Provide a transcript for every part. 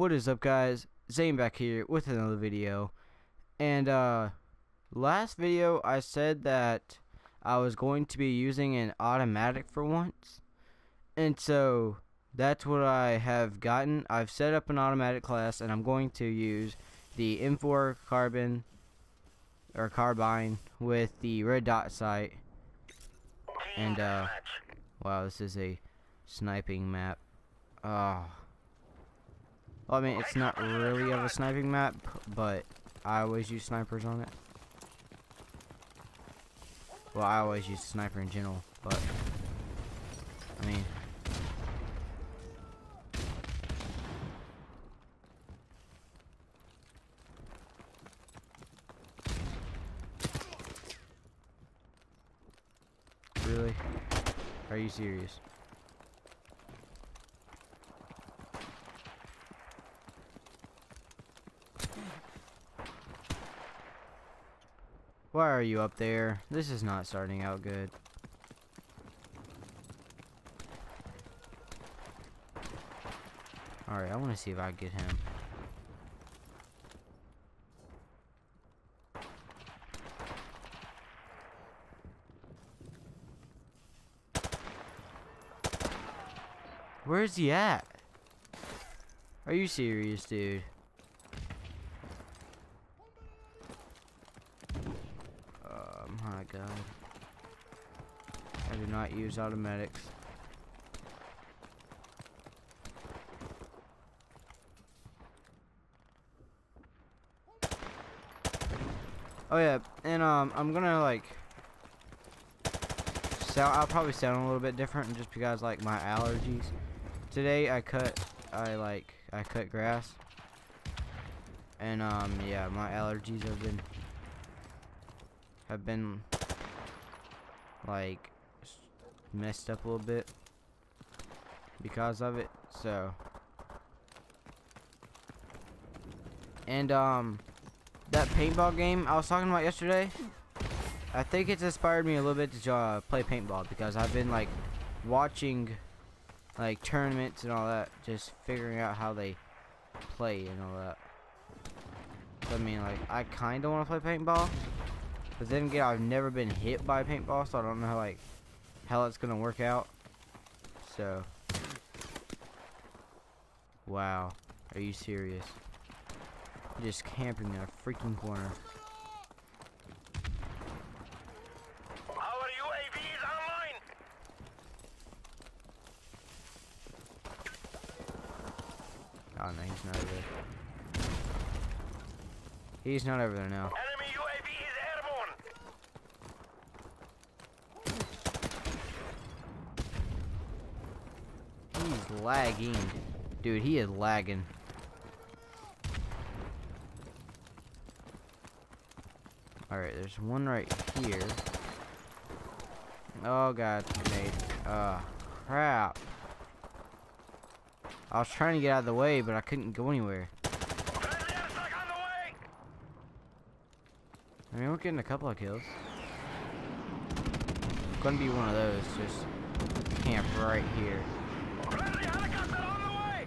What is up guys? Zane back here with another video. And uh last video I said that I was going to be using an automatic for once. And so that's what I have gotten. I've set up an automatic class and I'm going to use the M4 carbon or carbine with the red dot sight. And uh wow, this is a sniping map. Oh. Well, I mean, it's not really of a sniping map, but I always use snipers on it. Well, I always use sniper in general, but I mean, really? Are you serious? Why are you up there? This is not starting out good. Alright, I want to see if I get him. Where's he at? Are you serious, dude? Oh my god. I do not use automatics. Oh yeah, and um, I'm gonna like sound. I'll probably sound a little bit different just because like my allergies. Today I cut, I like, I cut grass, and um, yeah, my allergies have been have been like messed up a little bit because of it. So, and um, that paintball game I was talking about yesterday, I think it's inspired me a little bit to uh, play paintball because I've been like watching like tournaments and all that, just figuring out how they play and all that. So, I mean, like I kind of want to play paintball, but then again, I've never been hit by paintball, so I don't know like how it's gonna work out. So, wow, are you serious? just camping in a freaking corner. Our UAV is online. Oh no, he's not over there. He's not over there now. Enemy UAV is airborne. He's lagging. Dude, he is lagging. Alright, there's one right here. Oh god, made. Oh, ah, crap. I was trying to get out of the way, but I couldn't go anywhere. I mean, we're getting a couple of kills. Gonna be one of those, just camp right here. Friendly helicopter on the way.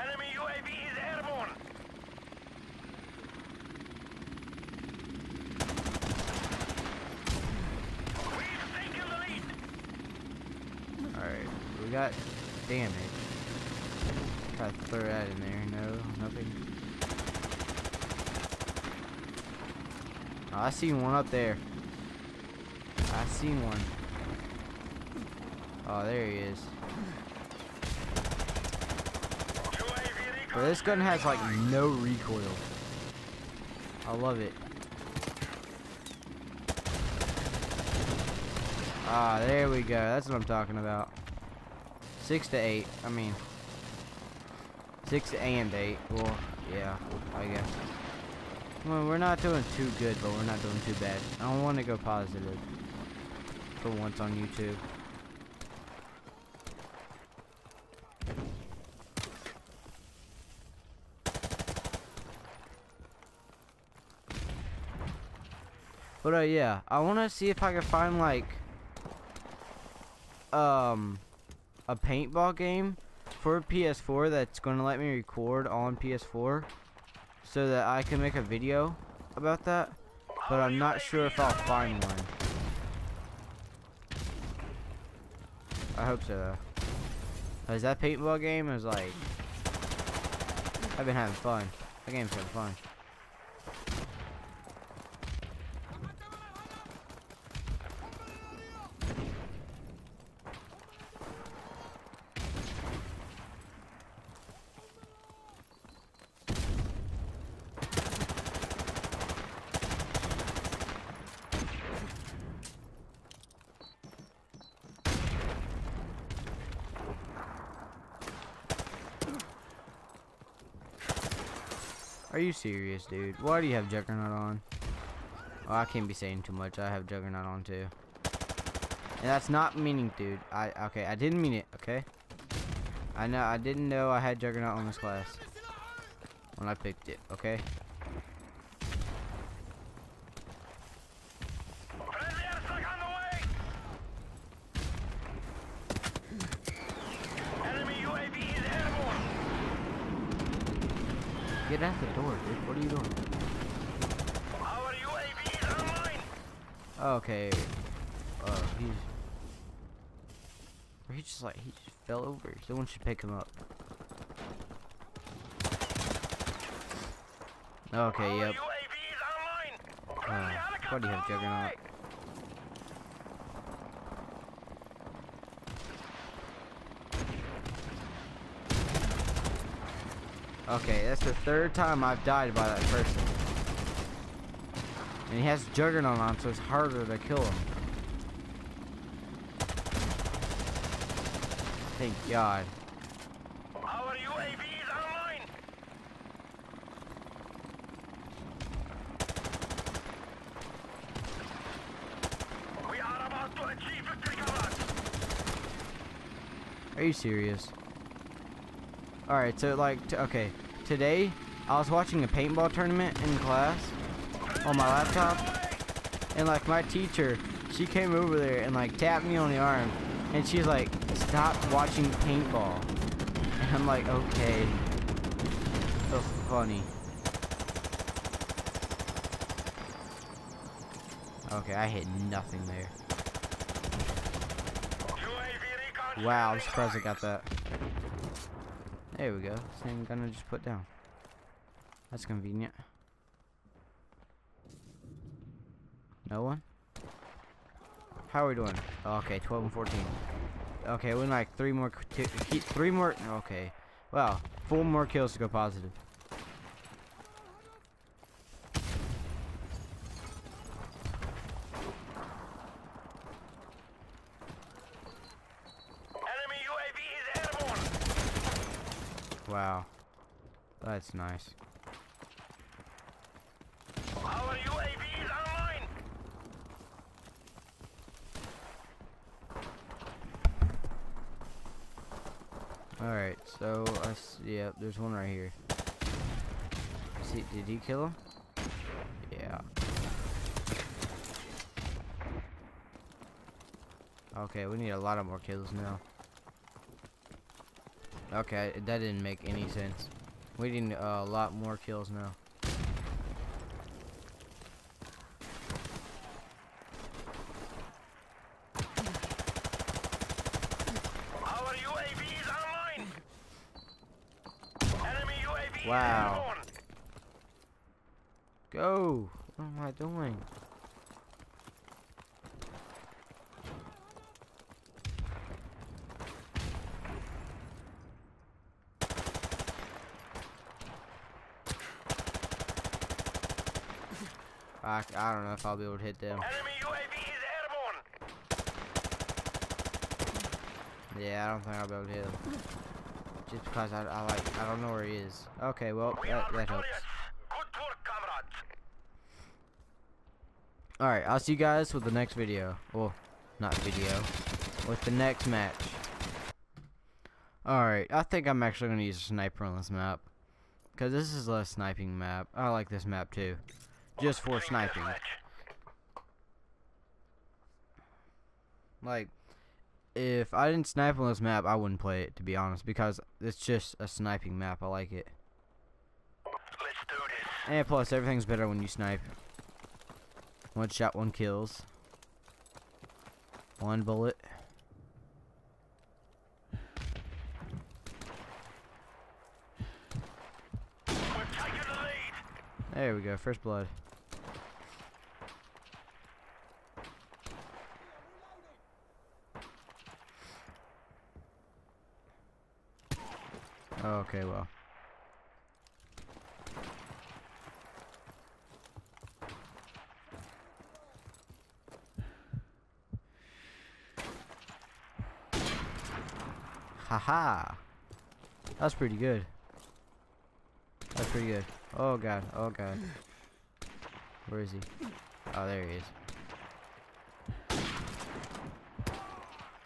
Enemy UAV is airborne. We've taken the lead. Alright, we got damage. Try to throw that in there. No, nothing. Oh, I see one up there. I see one. Oh, there he is. But this gun has like no recoil. I love it. Ah, there we go. That's what I'm talking about. Six to eight. I mean, six and eight. Well, yeah, I guess. Well, we're not doing too good, but we're not doing too bad. I don't want to go positive for once on YouTube. But uh, yeah, I want to see if I can find like um a paintball game for PS4 that's going to let me record on PS4 so that I can make a video about that. But I'm not sure if I'll find one. I hope so. Is that paintball game is like I've been having fun. That game's having fun. You serious, dude? Why do you have Juggernaut on? Oh, I can't be saying too much. I have Juggernaut on too. And that's not meaning, dude. I okay. I didn't mean it. Okay. I know. I didn't know I had Juggernaut on this class when I picked it. Okay. Friendly airstrike on the way! Enemy UAV is airborne! Get out the door, dude. What are you doing? Our UAV is online! Okay. Uh, he's. He just like he just fell over. Someone should pick him up. Okay. Our Yep. UAV is online! Uh, do you have Juggernaut? Okay, that's the third time I've died by that person. And he has Juggernaut on, so it's harder to kill him. Thank God. Our UAV is online! We are about to achieve victory! Are you serious? Alright, so like, okay. Today, I was watching a paintball tournament in class on my laptop. And like my teacher, she came over there and like tapped me on the arm. And she's like, stop watching paintball. And I'm like, okay. So funny. Okay, I hit nothing there. Wow, I'm surprised I got that. There we go. Same gun I just put down. That's convenient. No one? How are we doing? Okay, 12 and 14. Okay, we need like three more, three more. Okay, wow, four more kills to go positive. Enemy UAV is airborne! Wow, that's nice. Our UAV is online! All right, so I s- yeah, there's one right here. See, did he kill him? Yeah. Okay, we need a lot of more kills now. Okay, that didn't make any sense. We need uh, a lot more kills now. Our UAV is online! Enemy UAV Wow. Go! What am I doing? I, I don't know if I'll be able to hit them. Enemy UAV is airborne! Yeah, I don't think I'll be able to hit him. Just because I, I like, I don't know where he is. Okay, well, We that, that helps. Good work, comrades! Alright, I'll see you guys with the next video. Well, not video. With the next match. Alright, I think I'm actually going to use a sniper on this map. Because this is a sniping map. I like this map too. Just for sniping. Like, if I didn't snipe on this map, I wouldn't play it to be honest because it's just a sniping map. I like it. Let's do this. And plus, everything's better when you snipe. One shot, one kills. One bullet. We've taken the lead. There we go, first blood. Okay, well. Haha. That's pretty good. That's pretty good. Oh god, oh god. Where is he? Oh, there he is.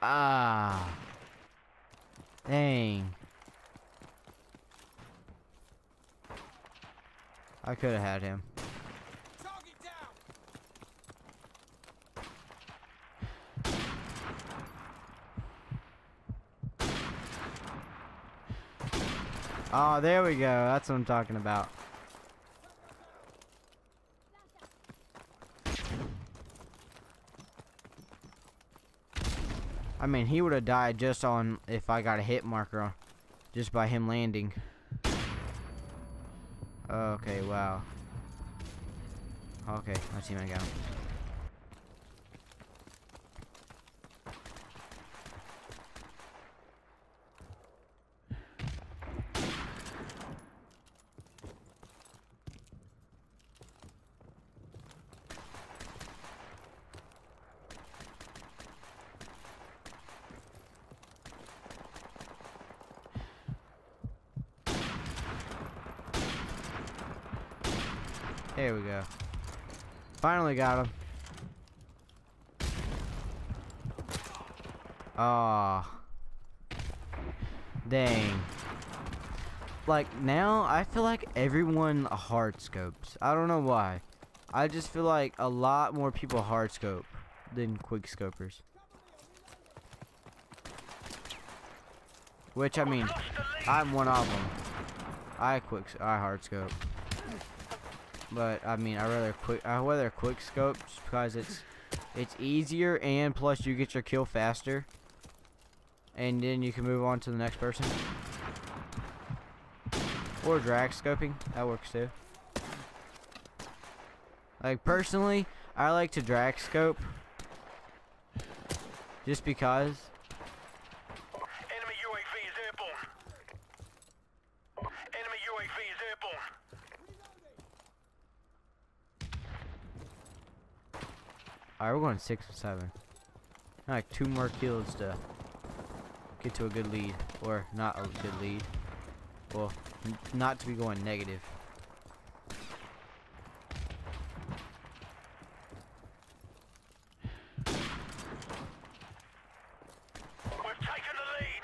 Ah. Dang. I could have had him. Oh, there we go. That's what I'm talking about. I mean, he would have died just on if I got a hit marker just by him landing. Okay, wow. Okay, my teammate got him. There we go. Finally got him. Ah. Dang. Like now, I feel like everyone hard scopes. I don't know why. I just feel like a lot more people hard scope than quick scopers. Which I mean. I'm one of them. I quick, I hard scope. But I mean, I rather quick, I rather quick scope because it's it's easier and plus you get your kill faster, and then you can move on to the next person. Or drag scoping, that works too. Like personally, I like to drag scope just because. Enemy UAV is airborne. Enemy UAV is airborne. Alright, we're going six or seven. Like two more kills to get to a good lead, or not a good lead. Well, not to be going negative. We've taken the lead.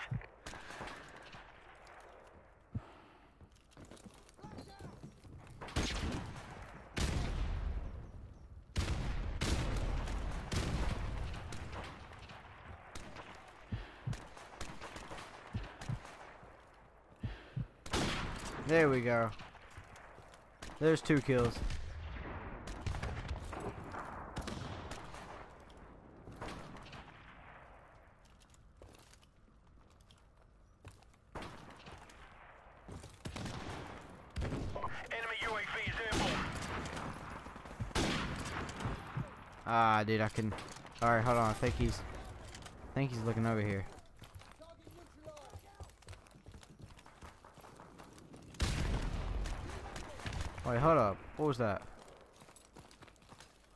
There we go. There's two kills. Enemy UAV is airborne. Ah, dude, I can. Alright, hold on. I think he's. I think he's looking over here. Wait, hold up. What was that?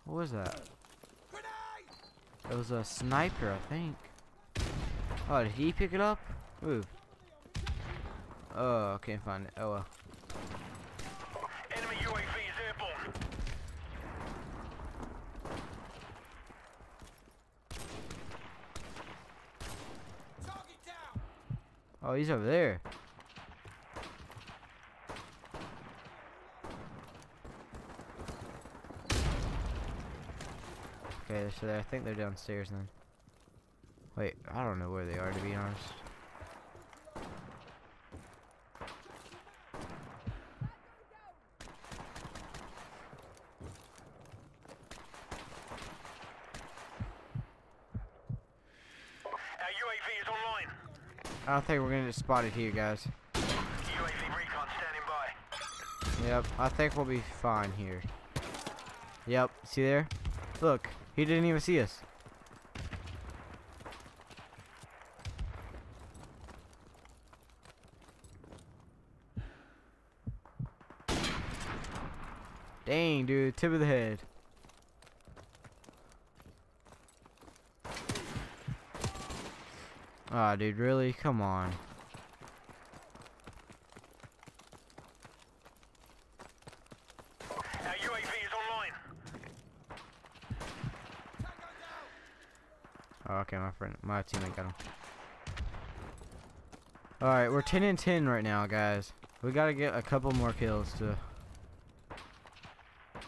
What was that? It was a sniper, I think. Oh, did he pick it up? Ooh. Oh, I can't find it. Oh well. Enemy UAV is airborne. Oh, he's over there. Okay, so I think they're downstairs then. Wait, I don't know where they are to be honest. Uh, Our UAV is online. I don't think we're gonna get spotted here, guys. UAV recon standing by. Yep, I think we'll be fine here. Yep, see there? Look, he didn't even see us. Dang, dude, tip of the head. Aw, dude, really? Come on. Our UAV is online. Oh, okay, my friend, my teammate got him. All right, we're 10 and 10 right now, guys. We gotta get a couple more kills to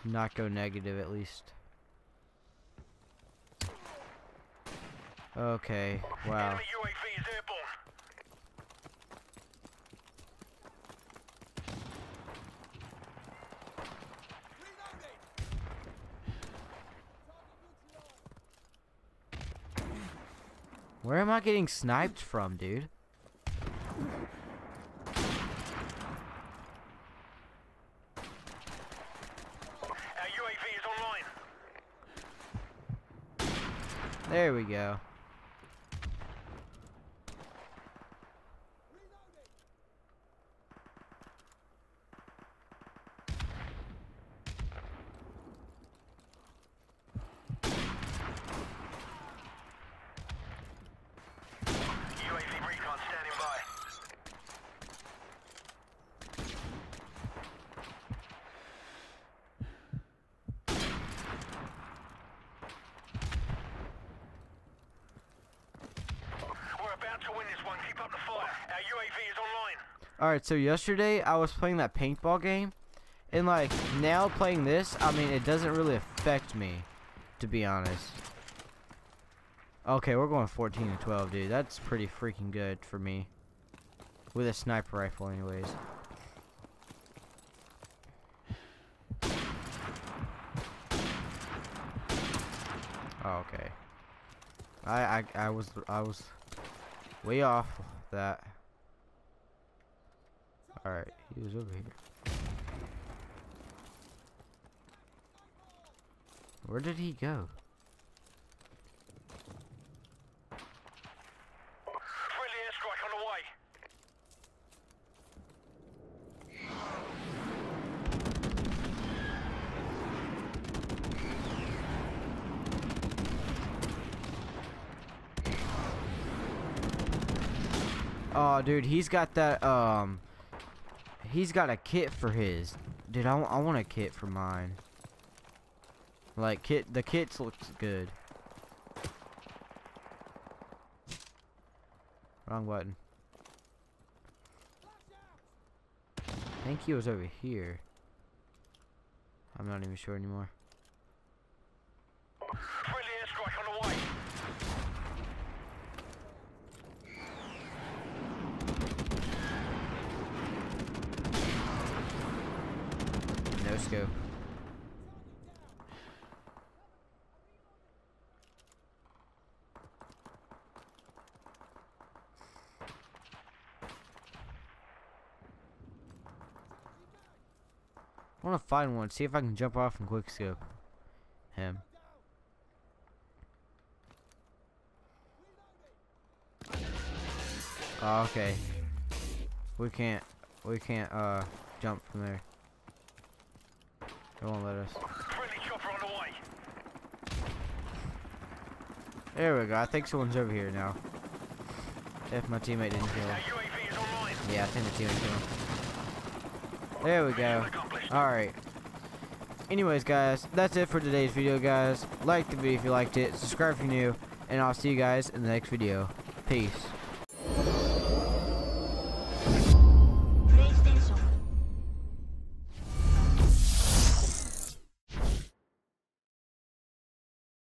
not go negative, at least. Okay, wow. Where am I getting sniped from, dude? Our UAV is online. There we go. UAV recon standing by. We're about to win this one. Keep up the fire. Our UAV is online. Alright, so yesterday I was playing that paintball game. And like, now playing this, I mean, it doesn't really affect me, to be honest. Okay, we're going 14 and 12, dude. That's pretty freaking good for me. With a sniper rifle, anyways. Oh, okay. I, I I was I was way off that. All right, he was over here. Where did he go? Friendly airstrike on the way. Oh, dude, he's got that, um, he's got a kit for his. Dude, I, I want a kit for mine. Like, kit, the kits looks good. Wrong button. I think he was over here. I'm not even sure anymore. On the way. Scope. I want to find one, see if I can jump off and quick scope him. Oh, okay. We can't, we can't, uh, jump from there. They won't let us. Friendly chopper on the way. There we go. I think someone's over here now. If my teammate didn't kill him. UAV is online. Yeah, I think the teammate killed him. There we go. Alright. Anyways, guys, that's it for today's video, guys. Like the video if you liked it. Subscribe if you're new. And I'll see you guys in the next video. Peace.